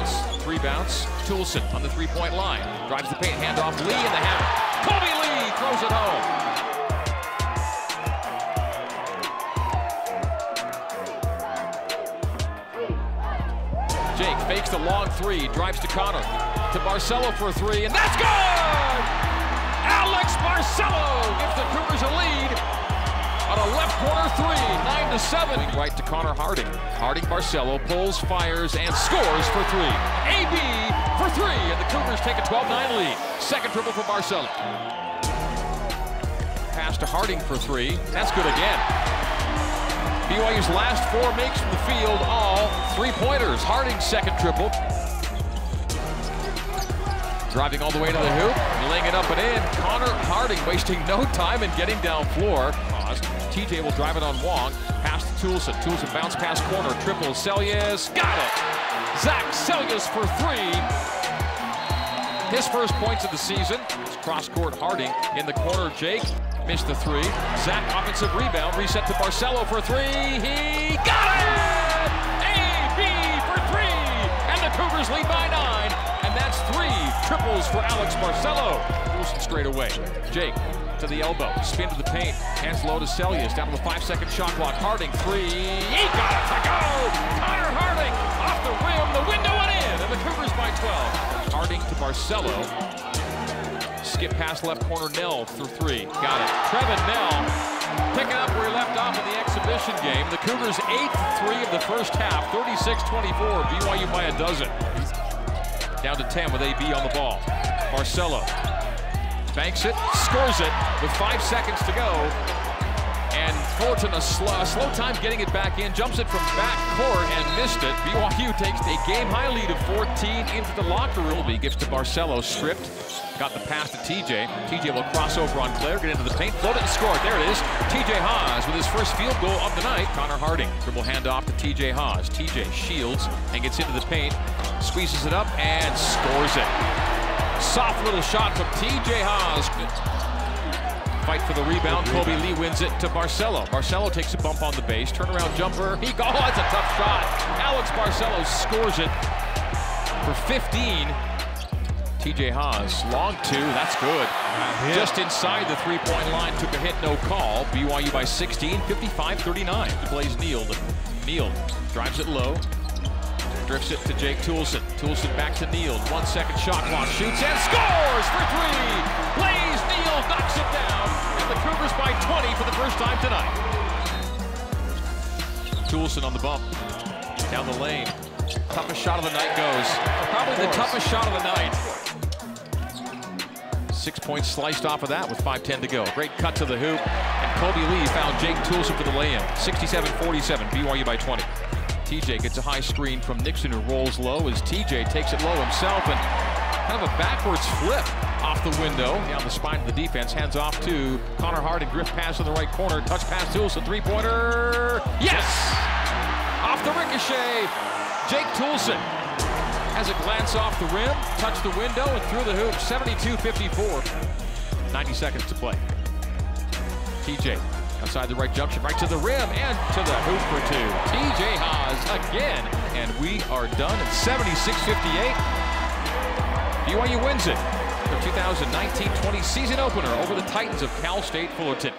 Defense. Toolson on the three-point line. Drives the paint, handoff Lee in the hammer. Kolby Lee throws it home. Jake fakes the long three, drives to Connor. To Barcelo for a three, and that's good! Alex Barcelo gives the Cougars a lead to seven. Right to Connor Harding. Harding Barcelo pulls, fires, and scores for three. AB for three, and the Cougars take a 12-9 lead. Second triple for Barcelo. Pass to Harding for three. That's good again. BYU's last four makes from the field, all three-pointers. Harding's second triple. Driving all the way to the hoop, laying it up and in. Connor Harding wasting no time in getting down floor. TJ will drive it on Wong. Pass to Toolson. Toolson bounce pass corner. Triple. Seljaas got it. Zac Seljaas for three. His first points of the season. It's cross court Harding in the corner. Jake missed the three. Zac offensive rebound. Reset to Barcelo for three. He got it! AB for three! And the Cougars lead by nine. Triples for Alex Barcelo. Wilson straight away. Jake to the elbow, spin to the paint, hands low to Celius, down to the five-second shot clock. Harding, three, he got it to go! Connor Harding, off the rim, the window and in, and the Cougars by 12. Harding to Barcelo, skip past left corner, Knell for three, got it. Trevin Knell picking up where he left off in the exhibition game. The Cougars 8-3 of the first half, 36-24, BYU by a dozen. Down to 10 with AB on the ball. Barcelo banks it, scores it with five seconds to go. And Fullerton, a slow, slow time getting it back in, jumps it from back court and missed it. BYU takes a game-high lead of 14 into the locker room. He gives to Barcelo, stripped, got the pass to TJ. TJ will cross over on Clare, get into the paint, float it and score. There it is. TJ Haws with his first field goal of the night. Connor Harding, dribble handoff to TJ Haws. TJ shields and gets into the paint, squeezes it up and scores it. Soft little shot from TJ Haws. Fight for the rebound. Kolby Lee wins it to Barcelo. Barcelo takes a bump on the base. Turnaround jumper. He goes. Oh, that's a tough shot. Alex Barcelo scores it for 15. TJ Haws, long two. That's good. Just inside the three-point line. Took a hit, no call. BYU by 16, 55-39. Plays Neal. Neal drives it low. Drifts it to Jake Toolson. Toolson back to Neal. One second shot clock. Shoots and scores for three. Blaze Nield knocks it down. And the Cougars by 20 for the first time tonight. Toolson on the bump. Down the lane. Toughest shot of the night goes. Probably the toughest shot of the night. Six points sliced off of that with 5.10 to go. Great cut to the hoop. And Kolby Lee found Jake Toolson for the lay-in. 67-47, BYU by 20. TJ gets a high screen from Nixon who rolls low as TJ takes it low himself and kind of a backwards flip off the window down the spine of the defense. Hands off to Connor Harding. Drift pass in the right corner. Touch pass to Toolson. Three-pointer. Yes! Off the ricochet. Jake Toolson has a glance off the rim, touched the window, and through the hoop. 72-54. 90 seconds to play. TJ outside the right junction, right to the rim and to the hoop for two. TJ Haws again, and we are done at 76-58. BYU wins it. The 2019-20 season opener over the Titans of Cal State Fullerton.